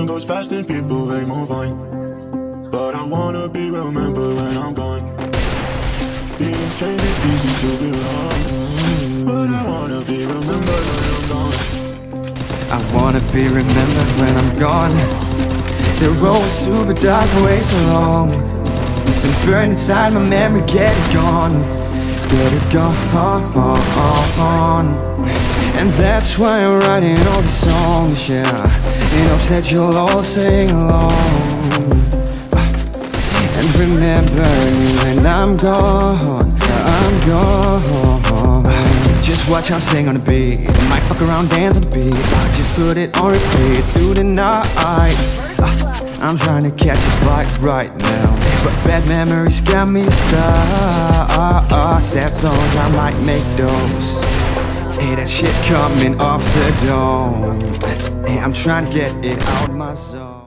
Time goes fast and people they move on. But I wanna be remembered when I'm gone. Feelings change, it's easy to be wrong. But I wanna be remembered when I'm gone. I wanna be remembered when I'm gone. The road super dark way so long. Been burned inside my memory, get it gone. Get it gone. And that's why I'm writing all these songs, yeah. In hopes that you'll all sing along. And remember me when I'm gone. I'm gone. Just watch how I sing on the beat. I might fuck around, dance on the beat. I just put it on repeat through the night. Ah, I'm trying to catch a vibe right now. But bad memories got me stuck. Sad songs, I might make those. Hey, that shit coming off the dome. Hey, I'm trying to get it out my zone.